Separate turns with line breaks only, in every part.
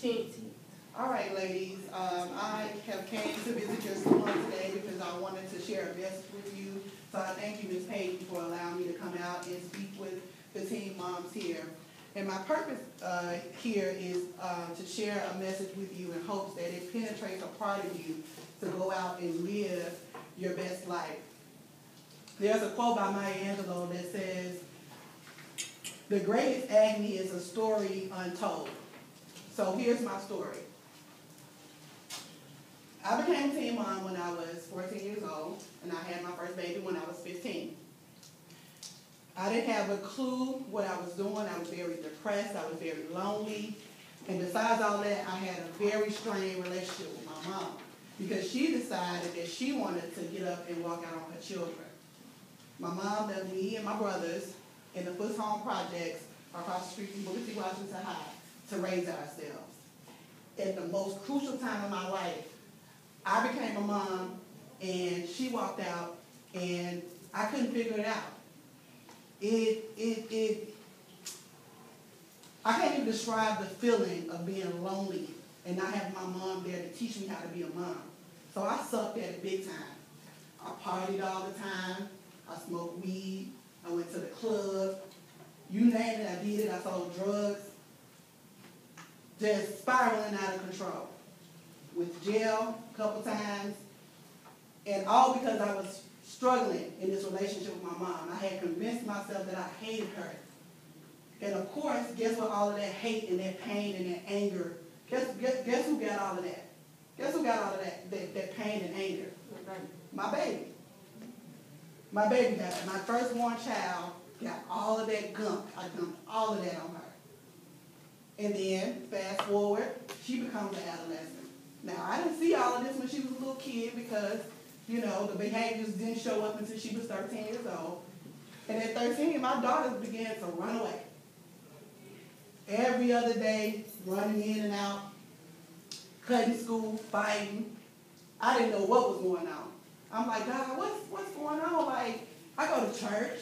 Teensy.
All right, ladies, um, I have came to visit your salon today because I wanted to share a message with you. So I thank you, Ms. Payton, for allowing me to come out and speak with the teen moms here. And my purpose, uh, here is, uh, to share a message with you in hopes that it penetrates a part of you to go out and live your best life. There's a quote by Maya Angelou that says, "The greatest agony is a story untold." So here's my story. I became a teen mom when I was 14 years old, and I had my first baby when I was 15. I didn't have a clue what I was doing. I was very depressed. I was very lonely. And besides all that, I had a very strained relationship with my mom because she decided that she wanted to get up and walk out on her children. My mom left me and my brothers in the Foote Home Projects across the street from Booker T. Washington High to raise ourselves. At the most crucial time of my life, I became a mom and she walked out and I couldn't figure it out. It, it, it, I can't even describe the feeling of being lonely and not having my mom there to teach me how to be a mom. So I sucked at it big time. I partied all the time. I smoked weed. I went to the club. You name it, I did it. I sold drugs. Just spiraling out of control. With jail a couple times. And all because I was struggling in this relationship with my mom. I had convinced myself that I hated her. And of course, guess what all of that hate and that pain and that anger, guess, guess, guess who got all of that? Guess who got all of that, that, that pain and anger? My baby. My baby got it. My firstborn child got all of that gunk. I dumped all of that on her. And then, fast forward, she becomes an adolescent. Now, I didn't see all of this when she was a little kid because, you know, the behaviors didn't show up until she was 13 years old. And at 13, my daughters began to run away. Every other day, running in and out, cutting school, fighting. I didn't know what was going on. I'm like, God, what's, what's going on? Like, I go to church.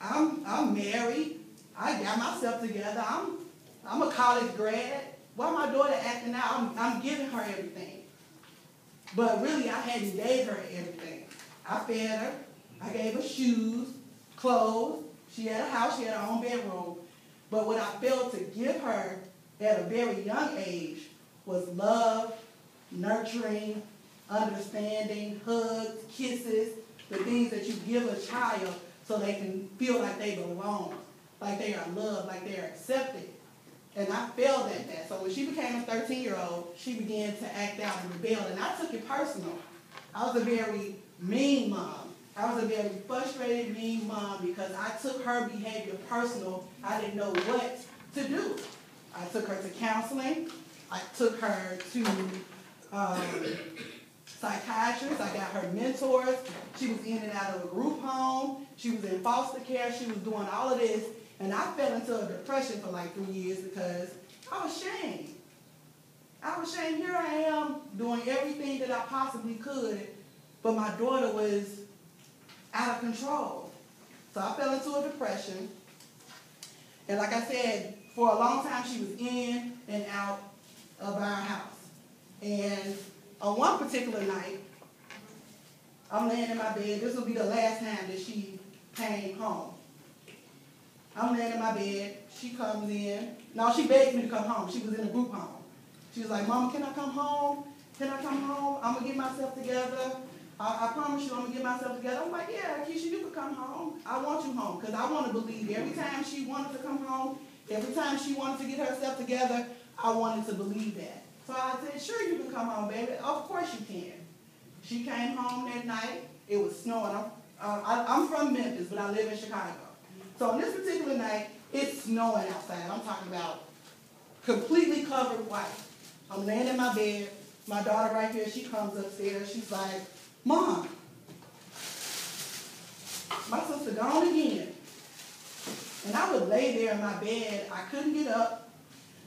I'm, I'm married. I got myself together. I'm, I'm a college grad. Why my daughter acting out? I'm, I'm giving her everything. But really, I hadn't gave her everything. I fed her. I gave her shoes, clothes. She had a house. She had her own bedroom. But what I failed to give her at a very young age was love, nurturing, understanding, hugs, kisses, the things that you give a child so they can feel like they belong, like they are loved, like they are accepted. And I failed at that. So when she became a 13 year old, she began to act out and rebel. And I took it personal. I was a very mean mom. I was a very frustrated, mean mom because I took her behavior personal. I didn't know what to do. I took her to counseling. I took her to um, psychiatrists. I got her mentors. She was in and out of a group home. She was in foster care. She was doing all of this. And I fell into a depression for like three years because I was ashamed. I was ashamed. Here I am doing everything that I possibly could, but my daughter was out of control. So I fell into a depression. And like I said, for a long time she was in and out of our house. And on one particular night, I'm laying in my bed. This will be the last time that she came home. I'm laying in my bed. She comes in. No, she begged me to come home. She was in a group home. She was like, Mama, can I come home? Can I come home? I'm going to get myself together. I, I promise you I'm going to get myself together. I'm like, yeah, Keisha, you can come home. I want you home because I want to believe every time she wanted to come home, every time she wanted to get herself together, I wanted to believe that. So I said, sure, you can come home, baby. Of course you can. She came home that night. It was snowing. I'm, uh, I, I'm from Memphis, but I live in Chicago. So on this particular night, it's snowing outside. I'm talking about completely covered white. I'm laying in my bed. My daughter right here, she comes upstairs. She's like, Mom, my sister gone again. And I would lay there in my bed. I couldn't get up.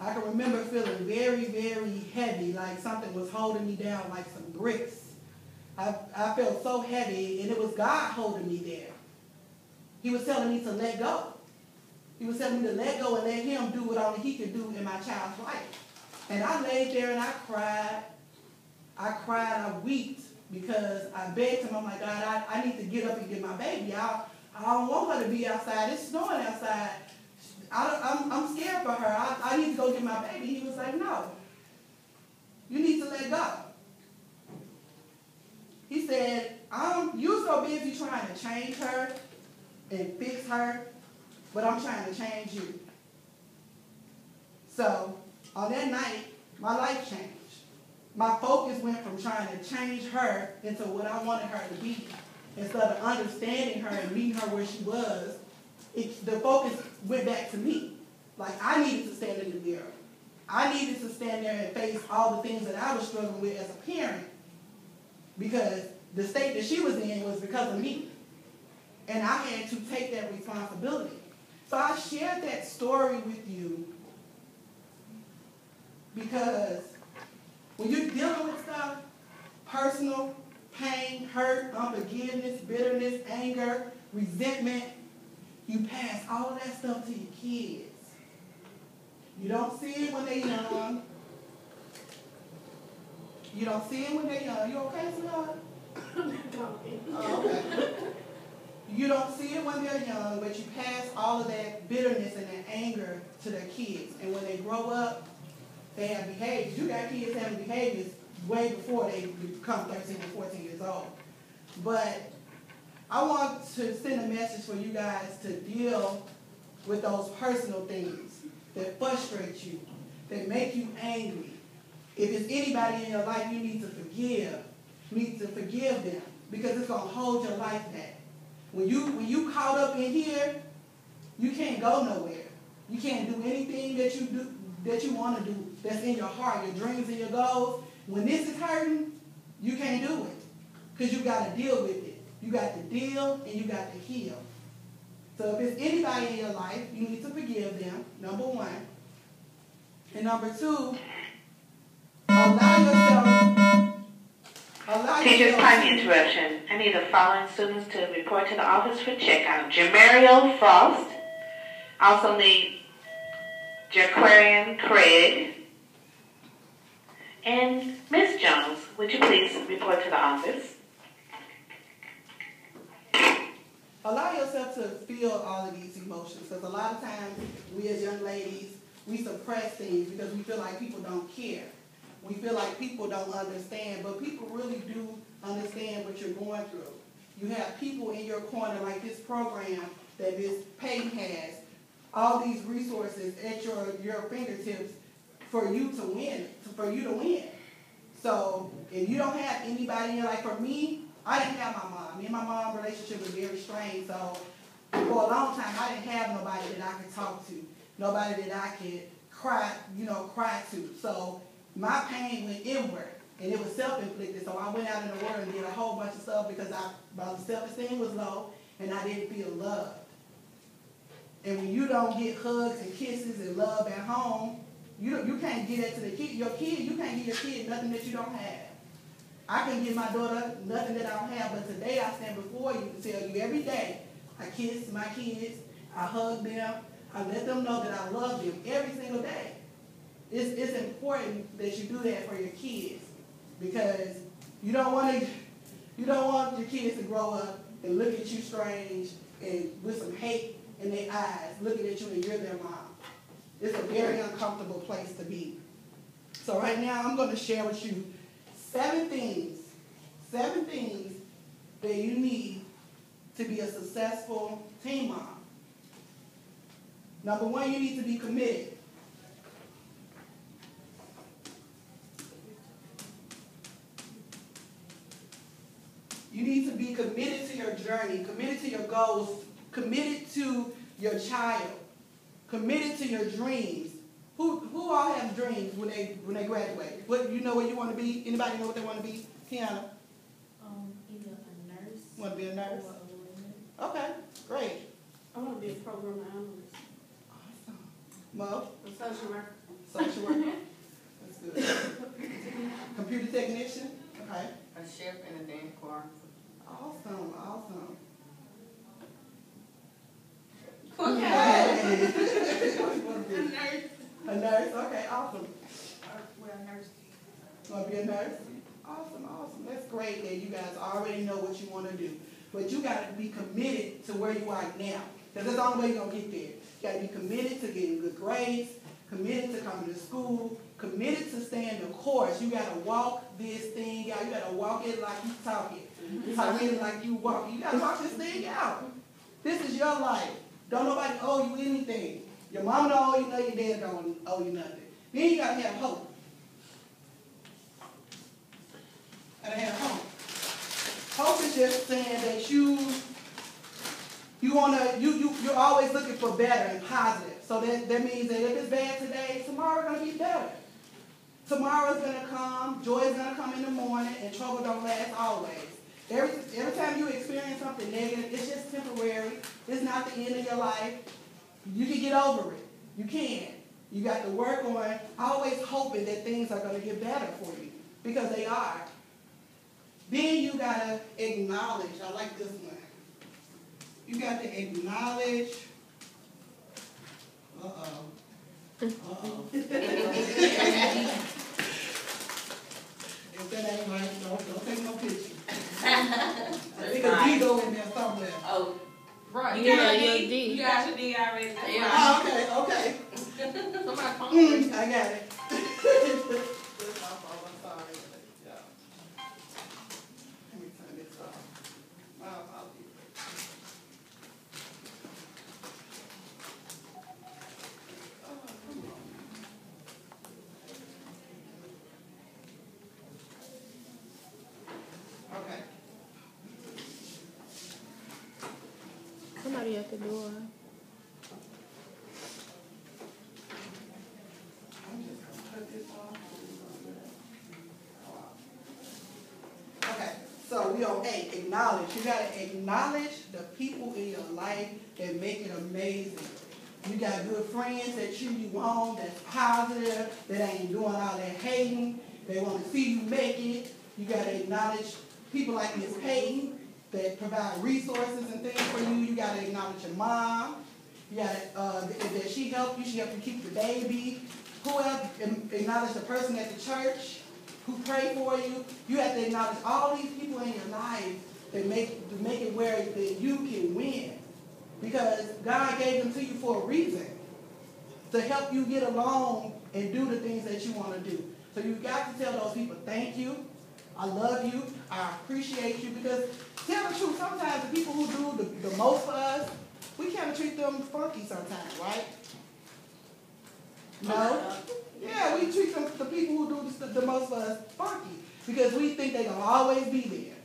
I can remember feeling very, very heavy, like something was holding me down like some bricks. I, I felt so heavy, and it was God holding me there. He was telling me to let go. He was telling me to let go and let him do what only he could do in my child's life. And I laid there and I cried. I cried, I wept because I begged him, I'm like, God, I, I need to get up and get my baby out. I don't want her to be outside. It's snowing outside. I am I'm scared for her. I, I need to go get my baby. He was like, no. You need to let go. He said, um, you're so busy trying to change her and fix her, but I'm trying to change you. So on that night, my life changed. My focus went from trying to change her into what I wanted her to be. Instead of understanding her and meeting her where she was, it, the focus went back to me. Like I needed to stand in the mirror. I needed to stand there and face all the things that I was struggling with as a parent. Because the state that she was in was because of me. And I had to take that responsibility. So I shared that story with you because when you're dealing with stuff, personal, pain, hurt, unforgiveness, bitterness, anger, resentment, you pass all of that stuff to your kids. You don't see it when they're young. You don't see it when they're young. You okay, sweetheart? oh, okay. You don't see it when they're young, but you pass all of that bitterness and that anger to their kids. And when they grow up, they have behaviors. You got kids having behaviors way before they become 13 or 14 years old. But I want to send a message for you guys to deal with those personal things that frustrate you, that make you angry. If it's anybody in your life you need to forgive, you need to forgive them because it's going to hold your life back. When you, when you caught up in here, you can't go nowhere. You can't do anything that you do that you want to do that's in your heart, your dreams and your goals. When this is hurting, you can't do it because you got to deal with it. You got to deal and you got to heal. So if it's anybody in your life, you need to forgive them, number one. And number two, allow yourself.
Teacher's time interruption. I need the following students to report to the office for checkout. Jamario Frost. Also need Jaquarian Craig. And Miss Jones, would you please report to the office?
allow yourself to feel all of these emotions because a lot of times we as young ladies we suppress things because we feel like people don't care we feel like people don't understand but people really do understand what you're going through you have people in your corner like this program that Ms. Payton has all these resources at your, your fingertips for you to win for you to win so if you don't have anybody in life for me I didn't have my mom. Me and my mom relationship was very strained. So for a long time, I didn't have nobody that I could talk to, nobody that I could cry, you know, cry to. So my pain went inward, and it was self-inflicted. So I went out in the world and did a whole bunch of stuff because I, my self-esteem was low, and I didn't feel loved. And when you don't get hugs and kisses and love at home, you you can't get that to the kid. Your kid, you can't give your kid nothing that you don't have. I can give my daughter nothing that I don't have, but today I stand before you to tell you every day I kiss my kids, I hug them, I let them know that I love them every single day. It's, it's important that you do that for your kids because you don't want to you don't want your kids to grow up and look at you strange and with some hate in their eyes, looking at you and you're their mom. It's a very uncomfortable place to be. So right now I'm going to share with you seven things, seven things that you need to be a successful teen mom. Number one, you need to be committed. You need to be committed to your journey, committed to your goals, committed to your child, committed to your dreams, who who all have dreams when they when they graduate? What you know what you want to be? Anybody know what they want to be?
Kiana. Um, either a nurse.
Want to be a nurse?
A
okay, great.
I want to be a program analyst.
Awesome. Mo.
A social worker.
Social worker. That's good. Computer technician. Okay.
A chef and a dance choir.
Awesome. Awesome.
Okay.
a nurse. A nurse. Okay. Awesome.
well, nurse.
You wanna be a nurse? Awesome, awesome. That's great that you guys already know what you wanna do. But you gotta be committed to where you are now. Cause that's the only way you're gonna get there. You gotta be committed to getting good grades, committed to coming to school, committed to staying the course. You gotta walk this thing out. You gotta walk it like you talk it. Mm-hmm. Talk it like you walk. it. You gotta walk this thing out. This is your life. Don't nobody owe you anything. Your mama don't owe you nothing, your dad don't owe you nothing. Then you gotta have hope. Gotta have hope. Hope is just saying that you you wanna you you you're always looking for better and positive. So that, that means that if it's bad today, tomorrow's gonna be better. Tomorrow's gonna come, joy is gonna come in the morning, and trouble don't last always. Every, every time you experience something negative, it's just temporary. It's not the end of your life. You can get over it. You can. You got to work on always hoping that things are going to get better for you because they are. Then you got to acknowledge. I like this one. You got to acknowledge. Uh oh. Uh oh. if that ain't right, don't, don't take no picture. I think a D go in there somewhere.
Oh, right.
You got your D.
You got your D already.
Yeah.
Oh, okay, okay.
fine. Somebody phone.
Mm, I got it. That's my fault, I'm sorry. Yeah. Let me turn this off. My apologies. Oh, come on. Okay.
Somebody at the door.
Okay, so we on acknowledge. You gotta acknowledge the people in your life that make it amazing. You got good friends that you on, that's positive, that ain't doing all that hating. They wanna see you make it. You gotta acknowledge people like Miss Payton that provide resources and things for you. You gotta acknowledge your mom. You gotta, uh, that she helped you, she helped you keep the baby. Who else? Acknowledge the person at the church who pray for you. You have to acknowledge all these people in your life that make, to make it where that you can win. Because God gave them to you for a reason. To help you get along and do the things that you want to do. So you got to tell those people, thank you. I love you. I appreciate you. Because tell the truth, sometimes the people who do the, the most for us, we kind of treat them funky sometimes, right? No? Yeah, we treat them, the people who do the, the most for us funky because we think they're gonna always be there.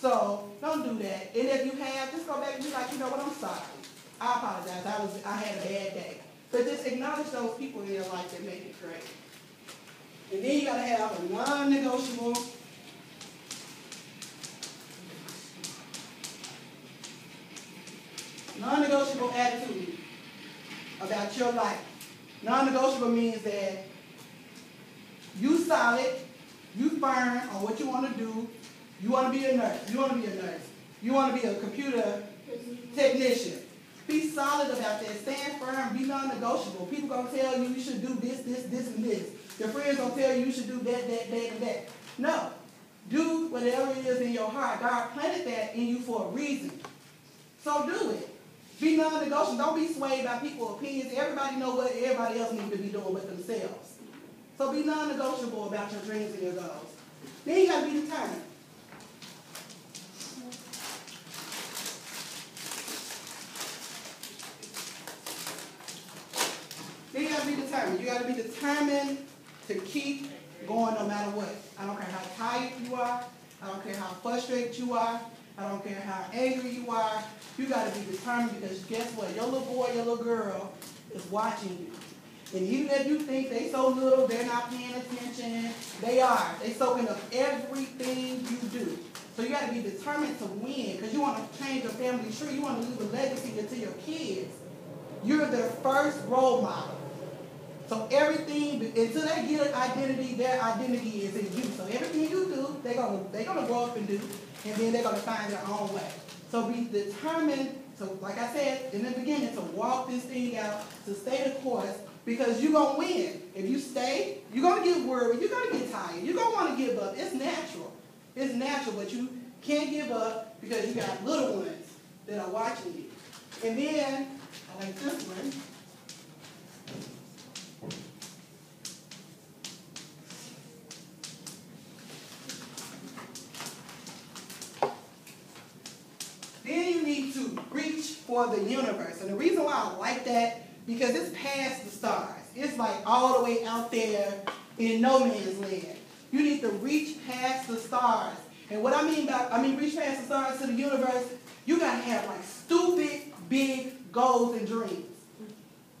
So don't do that. And if you have, just go back and be like, you know what, I'm sorry. I apologize. I was I had a bad day. But just acknowledge those people in your life that make it great. And then you gotta have a non-negotiable. Non-negotiable attitude about your life. Non-negotiable means that you solid, you firm on what you want to do. You want to be a nurse. You want to be a nurse. You want to be a computer technician. Be solid about that. Stand firm. Be non-negotiable. People gonna tell you you should do this, this, this, and this. Your friends gonna tell you you should do that, that, that, and that. No. Do whatever it is in your heart. God planted that in you for a reason. So do it. Be non-negotiable. Don't be swayed by people's opinions. Everybody know what everybody else needs to be doing with themselves. So be non-negotiable about your dreams and your goals. Then you gotta be determined. Then you gotta be determined. You gotta be determined to keep going no matter what. I don't care how tired you are. I don't care how frustrated you are. I don't care how angry you are. You gotta be determined because guess what? Your little boy, your little girl is watching you. And even if you think they so little, they're not paying attention, they are. They soaking up everything you do. So you gotta be determined to win because you wanna change your family tree. You wanna leave a legacy to your kids. You're their first role model. So everything until they get an identity, their identity is in you. So everything you do, they're gonna they're gonna grow up and do, and then they're gonna find their own way. So be determined to, like I said in the beginning, to walk this thing out, to stay the course, because you're going to win. If you stay, you're going to get worried. You're going to get tired. You're going to want to give up. It's natural. It's natural, but you can't give up because you got little ones that are watching you. And then, I like this one. Then you need to reach for the universe. And the reason why I like that, because it's past the stars. It's like all the way out there in no man's land. You need to reach past the stars. And what I mean by, I mean reach past the stars to the universe, you gotta have like stupid big goals and dreams.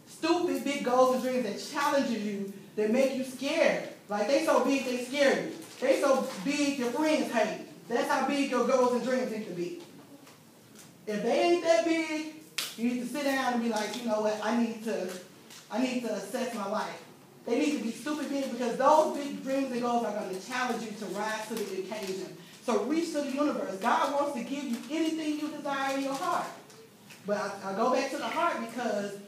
Stupid big goals and dreams that challenges you, that make you scared. Like they so big they scare you. They so big your friends hate. That's how big your goals and dreams need to be. If they ain't that big, you need to sit down and be like, you know what, I need to, I need to assess my life. They need to be stupid big because those big dreams and goals are going to challenge you to rise to the occasion. So reach to the universe. God wants to give you anything you desire in your heart. But I, I go back to the heart because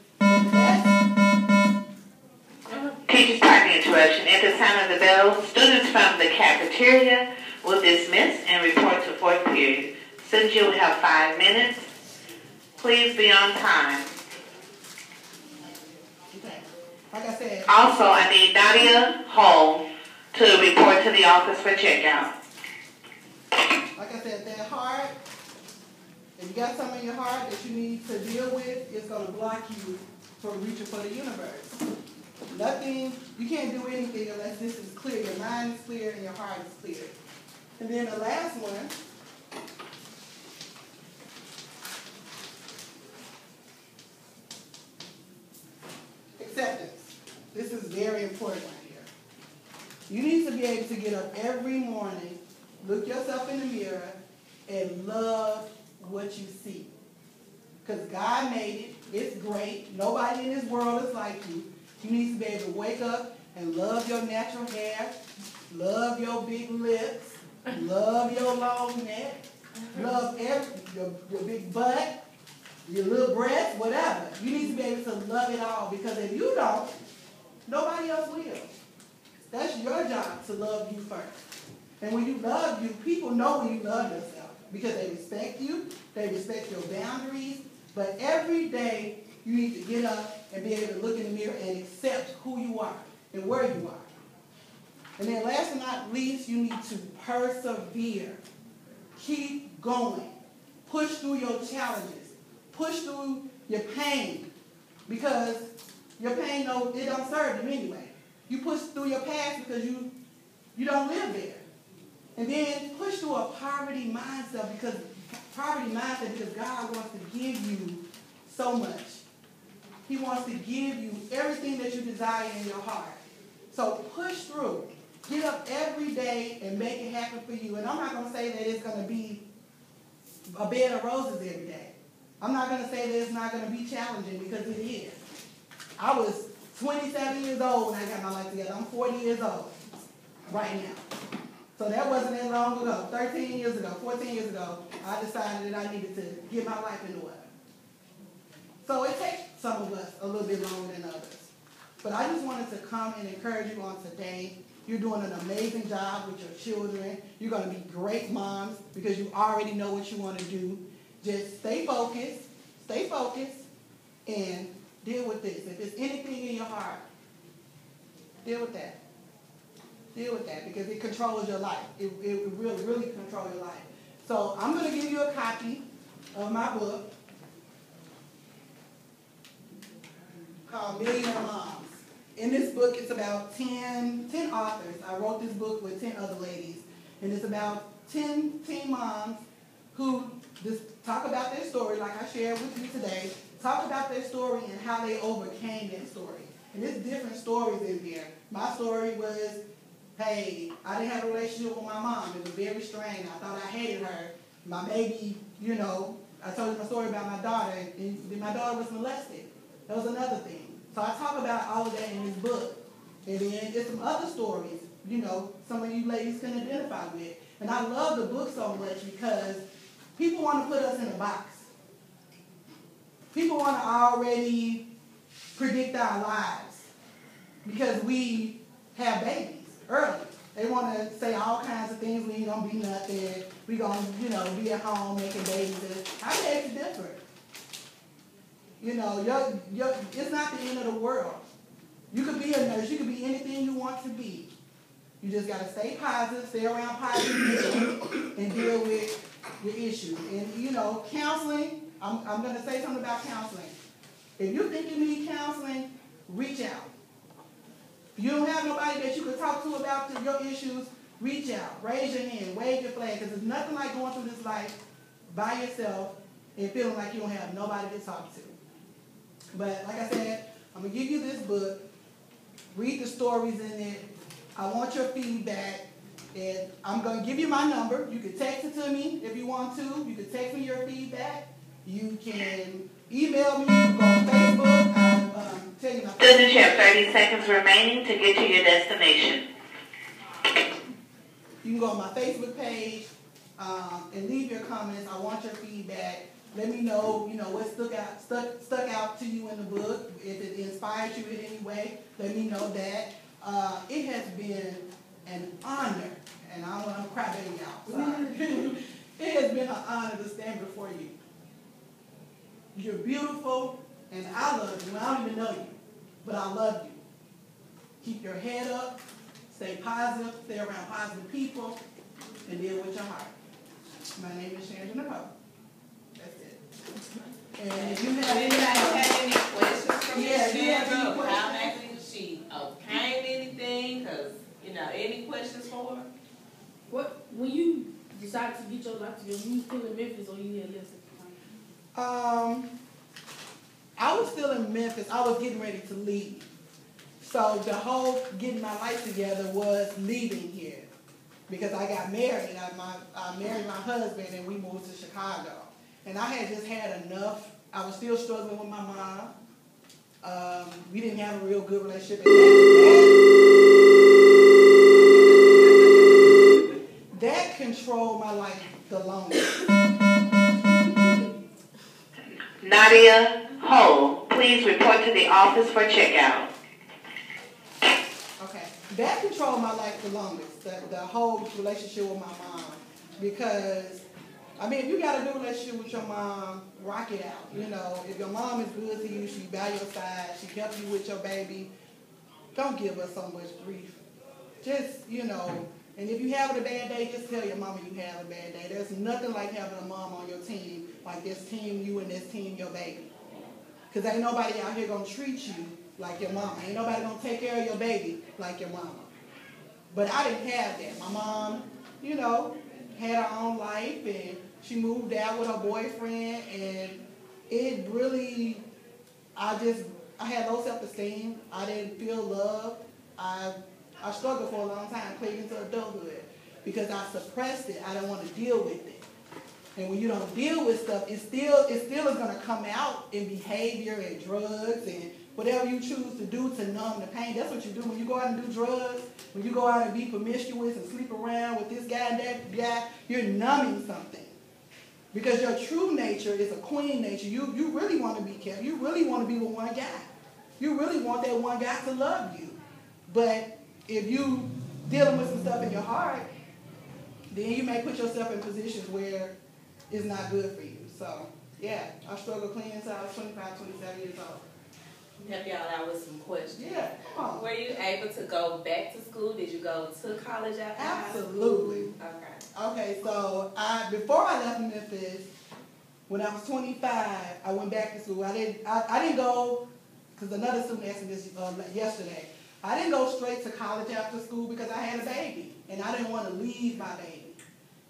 Teachers parking interruption. At the sound of the bell, students from the cafeteria will dismiss and report to fourth period. Students, you have five minutes. Please be on time.
okay. Like I said,
Also, I need Nadia Hall to report to the office for checkout.
like I said, that heart, if you got something in your heart that you need to deal with, it's going to block you from reaching for the universe. Nothing, you can't do anything unless this is clear. Your mind is clear and your heart is clear. And then the last one, This is very important right here. You need to be able to get up every morning, look yourself in the mirror, and love what you see. Because God made it. It's great. Nobody in this world is like you. You need to be able to wake up and love your natural hair, love your big lips, love your long neck, love every, your, your big butt, your little breasts, whatever. You need to be able to love it all because if you don't, nobody else will. That's your job to love you first. And when you love you, people know when you love yourself because they respect you, they respect your boundaries. But every day, you need to get up and be able to look in the mirror and accept who you are and where you are. And then last but not least, you need to persevere. Keep going. Push through your challenges. Push through your pain. Because your pain, no, it don't serve you anyway. You push through your past because you you don't live there. And then push through a poverty mindset because poverty mindset because God wants to give you so much. He wants to give you everything that you desire in your heart. So push through. Get up every day and make it happen for you. And I'm not going to say that it's going to be a bed of roses every day. I'm not going to say that it's not going to be challenging because it is. I was 27 years old when I got my life together. I'm 40 years old right now. So that wasn't that long ago. 13 years ago, 14 years ago, I decided that I needed to get my life in order. So it takes some of us a little bit longer than others. But I just wanted to come and encourage you on today. You're doing an amazing job with your children. You're going to be great moms because you already know what you want to do. Just stay focused, stay focused, and deal with this. If there's anything in your heart, deal with that. Deal with that because it controls your life. It, it really, really control your life. So I'm going to give you a copy of my book called Millionaire Moms. In this book, it's about 10, 10 authors. I wrote this book with 10 other ladies. And it's about 10 teen moms who just talk about their story, like I shared with you today. Talk about their story and how they overcame that story. And there's different stories in there. My story was, hey, I didn't have a relationship with my mom. It was very strained. I thought I hated her. My baby, you know, I told you my story about my daughter, and my daughter was molested. That was another thing. So I talk about all of that in this book. And then there's some other stories, you know, some of you ladies can identify with. And I love the book so much because people want to put us in a box. People want to already predict our lives. because we have babies early. They want to say all kinds of things. We ain't gonna be nothing. We gonna, you know, be at home making babies. I beg to differ. You know, it's not the end of the world. You could be a nurse. You could be anything you want to be. You just gotta stay positive, stay around positive people, and deal with your issues. And you know, counseling. I'm, I'm gonna say something about counseling. If you think you need counseling, reach out. If you don't have nobody that you can talk to about your issues, reach out. Raise your hand, wave your flag, because there's nothing like going through this life by yourself and feeling like you don't have nobody to talk to. But like I said, I'm gonna give you this book. Read the stories in it. I want your feedback. And I'm gonna give you my number. You can text it to me if you want to. You can text me your feedback. You can email me. Go on Facebook. I'll um, tell you my
Students, you have 30 seconds remaining to get to your destination.
You can go on my Facebook page um, and leave your comments. I want your feedback. Let me know, you know, what stuck out stuck stuck out to you in the book. If it inspired you in any way, let me know that. Uh, it has been an honor, and I don't want to cry baby out. It has been an honor to stand before you. You're beautiful, and I love you. I don't even know you, but I love you. Keep your head up, stay positive, stay around positive people, and deal with your heart. My name is Chandra Nicole. That's it. And if you have
Anybody
any,
have any questions from
Yeah,
Ms.
if you have any
Chandra?
questions.
How actually she obtained anything? Cause, you know, any questions for her?
What, when you decided to get your life together, you still in Memphis or you had left at the time?
Um, I was still in Memphis. I was getting ready to leave. So the whole getting my life together was leaving here because I got married. I, my, I married my husband and we moved to Chicago. And I had just had enough. I was still struggling with my mom. Um, we didn't have a real good relationship. That, that controlled my life the longest.
Nadia Ho, please report to the office for checkout.
Okay, that controlled my life the longest, the, the whole relationship with my mom. Because, I mean, if you got a good relationship with your mom, rock it out. You know, if your mom is good to you, she by your side, she helps you with your baby, don't give her so much grief. Just, you know, and if you having a bad day, just tell your mama you have a bad day. There's nothing like having a mom on your team, like this team you and this team your baby. Because ain't nobody out here gonna treat you like your mama. Ain't nobody gonna take care of your baby like your mama. But I didn't have that. My mom, you know, had her own life and she moved out with her boyfriend and it really, I just, I had low self-esteem. I didn't feel loved. I, I struggled for a long time, played into adulthood because I suppressed it. I didn't want to deal with it. And when you don't deal with stuff, it still it still is gonna come out in behavior and drugs and whatever you choose to do to numb the pain. That's what you do when you go out and do drugs. When you go out and be promiscuous and sleep around with this guy and that guy, you're numbing something. Because your true nature is a queen nature. You you really want to be kept. You really want to be with one guy. You really want that one guy to love you. But if you dealing with some stuff in your heart, then you may put yourself in positions where it's not good for you. So, yeah, I struggled clean until I was 25, 27 years old.
Help y'all out with some questions.
Yeah, come on.
Were you able to go back to school? Did you go to college after?
Absolutely.
Okay.
Okay, so I before I left Memphis, when I was 25, I went back to school. I didn't I, I didn't go because another student asked me this uh, yesterday. I didn't go straight to college after school because I had a baby and I didn't want to leave my baby.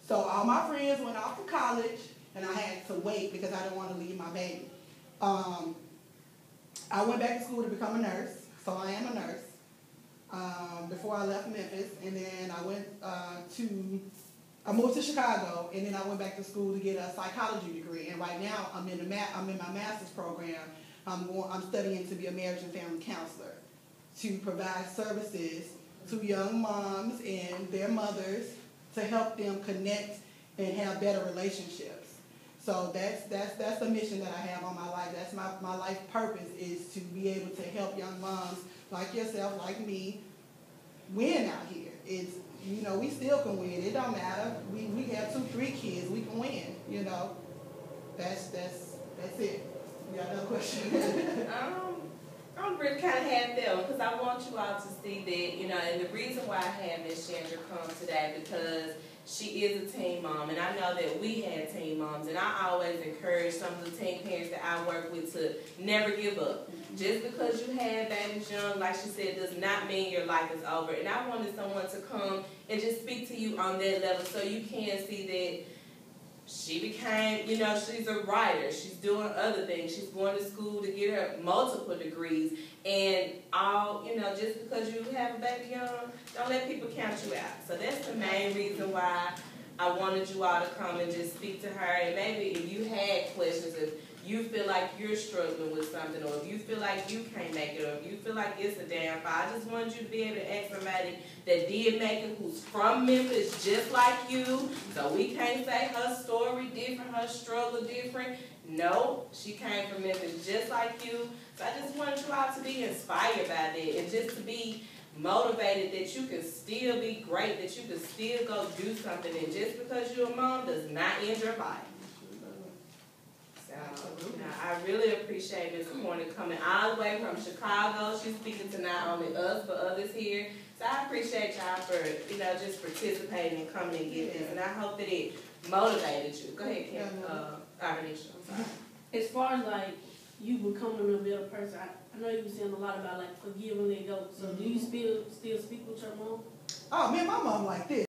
So all my friends went off to college and I had to wait because I didn't want to leave my baby. Um, I went back to school to become a nurse, so I am a nurse. Um, before I left Memphis, and then I went uh, to I moved to Chicago, and then I went back to school to get a psychology degree. And right now, I'm in the ma- I'm in my master's program. I'm I'm studying to be a marriage and family counselor to provide services to young moms and their mothers to help them connect and have better relationships. So that's that's that's the mission that I have on my life. That's my, my life purpose is to be able to help young moms like yourself, like me, win out here. It's, you know, we still can win. It don't matter. We, we have two, three kids, we can win, you know? That's, that's, that's it. You got another question?
Um, I'm really kind of there because I want you all to see that, you know, and the reason why I had Miss Chandra come today because she is a teen mom, and I know that we had teen moms, and I always encourage some of the teen parents that I work with to never give up. Mm-hmm. Just because you had babies young, like she said, does not mean your life is over. And I wanted someone to come and just speak to you on that level so you can see that she became, you know, she's a writer. She's doing other things. She's going to school to get her multiple degrees. And all, you know, just because you have a baby young, don't let people count you out. So that's the main reason why I wanted you all to come and just speak to her. And maybe if you had questions, if you feel like you're struggling with something, or if you feel like you can't make it, or if you feel like it's a damn downfall, I just wanted you to be able to ask somebody that did make it, who's from Memphis, just like you. So we can't say her story different, her struggle different. No, she came from Memphis just like you. So I just wanted you all to be inspired by that and just to be motivated that you can still be great, that you can still go do something. And just because you're a mom does not end your life. So, you know, I really appreciate Ms. Corner coming all the way from Chicago. She's speaking to not only us, but others here. So I appreciate y'all for, you know, just participating and coming and getting this. And I hope that it motivated you. Go ahead, Kim, uh, Arnisha, I'm sorry.
As far as like you becoming a better person, I, I know you were saying a lot about like forgiving and go. So do you still still speak with your mom?
Oh man, my mom like this.